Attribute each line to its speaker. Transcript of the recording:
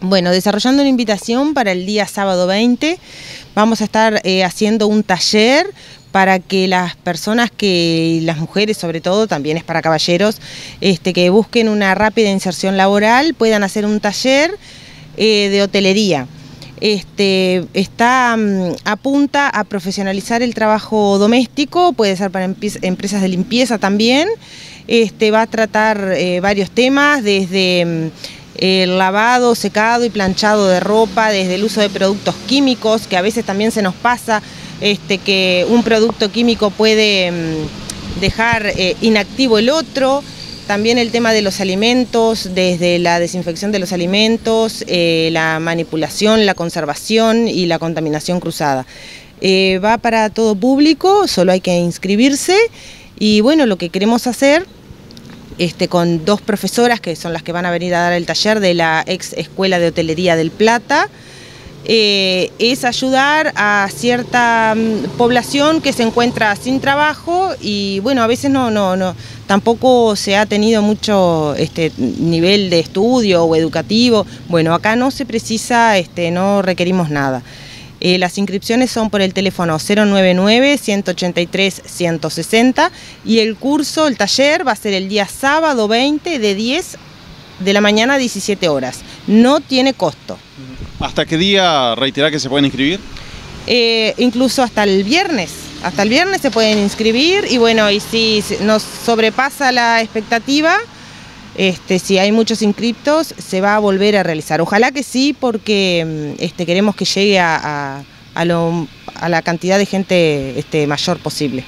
Speaker 1: Bueno, desarrollando una invitación para el día sábado 20, vamos a estar eh, haciendo un taller para que las personas que, las mujeres sobre todo, también es para caballeros, este, que busquen una rápida inserción laboral, puedan hacer un taller eh, de hotelería. Este, está mm, apunta a profesionalizar el trabajo doméstico, puede ser para empresas de limpieza también. Este, va a tratar eh, varios temas, desde mm, el lavado, secado y planchado de ropa, desde el uso de productos químicos, que a veces también se nos pasa este, que un producto químico puede mm, dejar eh, inactivo el otro, también el tema de los alimentos, desde la desinfección de los alimentos, eh, la manipulación, la conservación y la contaminación cruzada. Eh, va para todo público, solo hay que inscribirse y bueno, lo que queremos hacer este, con dos profesoras que son las que van a venir a dar el taller de la ex Escuela de Hotelería del Plata, eh, es ayudar a cierta mm, población que se encuentra sin trabajo y bueno, a veces no, no, no, tampoco se ha tenido mucho este, nivel de estudio o educativo. Bueno, acá no se precisa, este, no requerimos nada. Eh, las inscripciones son por el teléfono 099-183-160 y el curso, el taller, va a ser el día sábado 20 de 10 de la mañana a 17 horas. No tiene costo.
Speaker 2: ¿Hasta qué día reiterar que se pueden inscribir?
Speaker 1: Eh, incluso hasta el viernes. Hasta el viernes se pueden inscribir y bueno, y si nos sobrepasa la expectativa, este, si hay muchos inscriptos, se va a volver a realizar. Ojalá que sí, porque mm, este, queremos que llegue a, la cantidad de gente este, mayor posible.